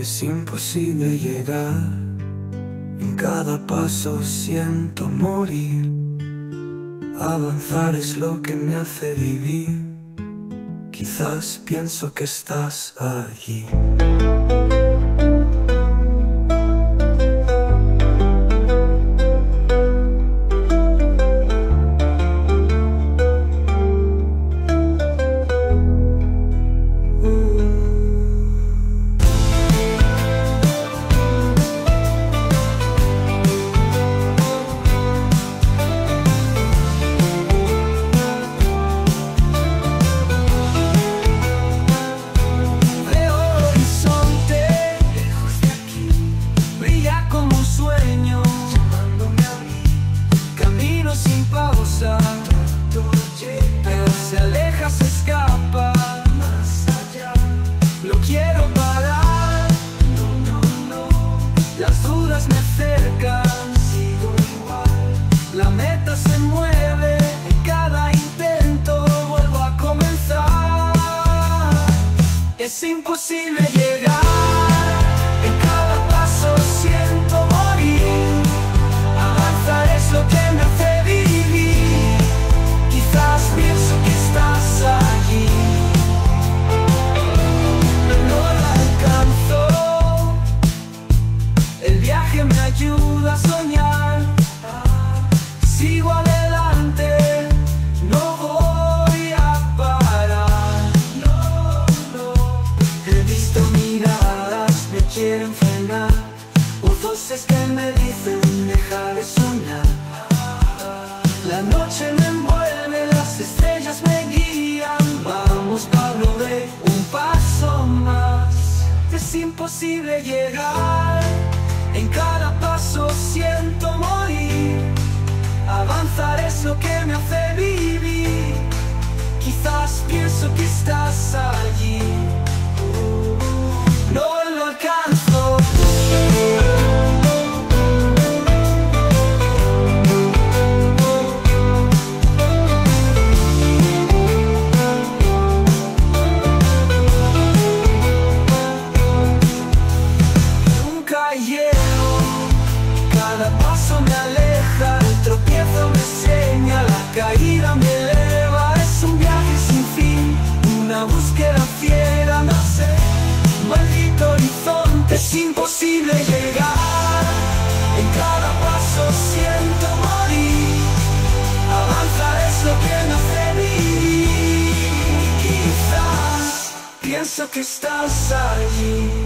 Es imposible llegar, en cada paso siento morir. Avanzar es lo que me hace vivir, quizás pienso que estás allí. Imposible llegar, frenar. O voces que me dicen dejar de soñar. La noche me envuelve, las estrellas me guían. Vamos, Pablo, de un paso más. Es imposible llegar. En cada paso siento morir. Avanzar fiera, no sé. Maldito horizonte, es imposible llegar. En cada paso siento morir. Avanzar es lo que me hace vivir. Quizás pienso que estás allí.